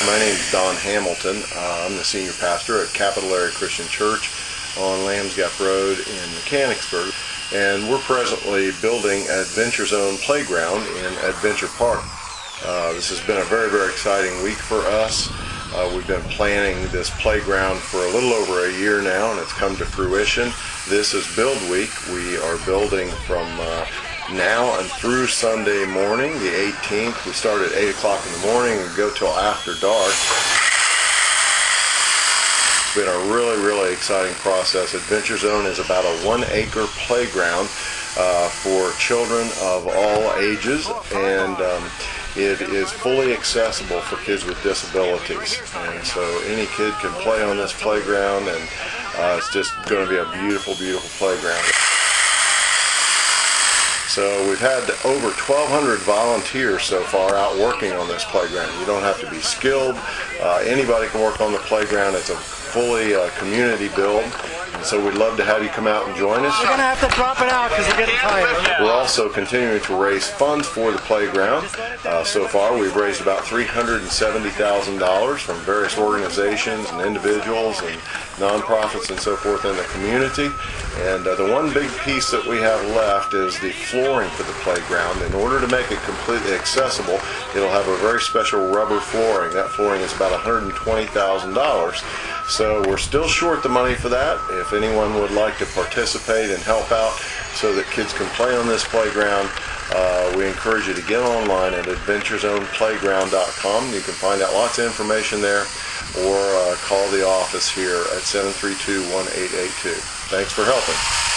My name is Don Hamilton. Uh, I'm the senior pastor at Capital Area Christian Church on Lambs Gap Road in Mechanicsburg. And we're presently building Adventure Zone Playground in Adventure Park. Uh, this has been a very, very exciting week for us. Uh, we've been planning this playground for a little over a year now, and it's come to fruition. This is Build Week. We are building from uh, now and through Sunday morning, the 18th. We start at 8 o'clock in the morning and go till after dark. It's been a really, really exciting process. Adventure Zone is about a one acre playground uh, for children of all ages, and um, it is fully accessible for kids with disabilities. And so any kid can play on this playground, and uh, it's just going to be a beautiful, beautiful playground. We've had over 1,200 volunteers so far out working on this playground. You don't have to be skilled. Uh, anybody can work on the playground. It's a fully uh, community build. And so we'd love to have you come out and join us. We're going to have to drop it out because we're getting tired. We're also continuing to raise funds for the playground. Uh, so far, we've raised about $370,000 from various organizations and individuals and nonprofits and so forth in the community. And uh, the one big piece that we have left is the flooring for the playground. In order to make it completely accessible, it'll have a very special rubber flooring. That flooring is about $120,000. So we're still short the money for that. If anyone would like to participate and help out so that kids can play on this playground, uh, we encourage you to get online at adventurezoneplayground.com. You can find out lots of information there or uh, call the office here at 732 1882. Thanks for helping.